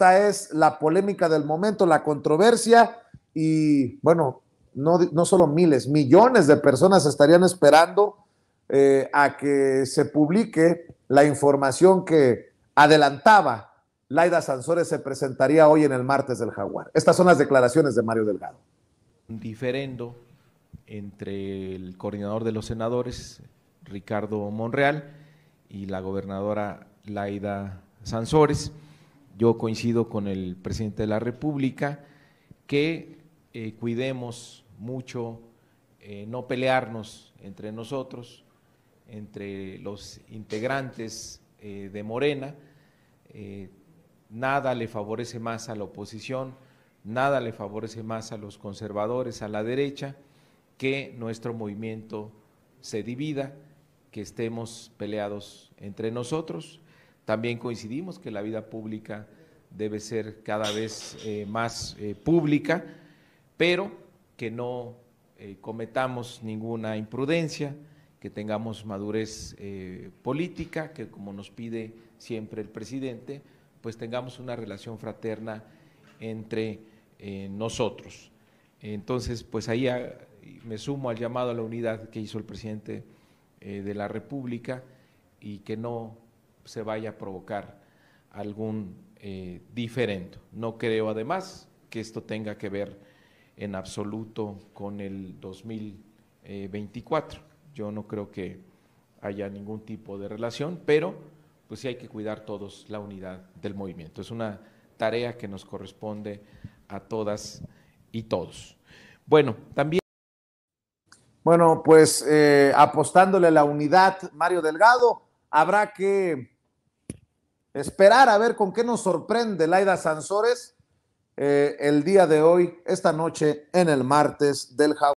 esta es la polémica del momento, la controversia y bueno, no, no solo miles, millones de personas estarían esperando eh, a que se publique la información que adelantaba Laida Sansores se presentaría hoy en el martes del Jaguar. Estas son las declaraciones de Mario Delgado. Diferendo entre el coordinador de los senadores, Ricardo Monreal, y la gobernadora Laida Sansores. Yo coincido con el presidente de la República que eh, cuidemos mucho eh, no pelearnos entre nosotros, entre los integrantes eh, de Morena. nada le favorece más a la oposición, nada le favorece más a los conservadores, a la derecha, que nuestro movimiento se divida, que estemos peleados entre nosotros. También coincidimos que la vida pública debe ser cada vez eh, más eh, pública, pero que no eh, cometamos ninguna imprudencia, que tengamos madurez política, que como nos pide siempre el presidente, pues tengamos una relación fraterna entre nosotros. Entonces, pues ahí ah, me sumo al llamado a la unidad que hizo el presidente de la República y que no se vaya a provocar algún eh, diferente. No creo además que esto tenga que ver en absoluto con el 2024. Yo no creo que haya ningún tipo de relación, pero pues sí hay que cuidar todos la unidad del movimiento. Es una tarea que nos corresponde a todas y todos. Bueno, también... Bueno, pues eh, apostándole a la unidad, Mario Delgado, habrá que esperar a ver con qué nos sorprende Laida Sansores eh, el día de hoy, esta noche, en el martes del Jaguar.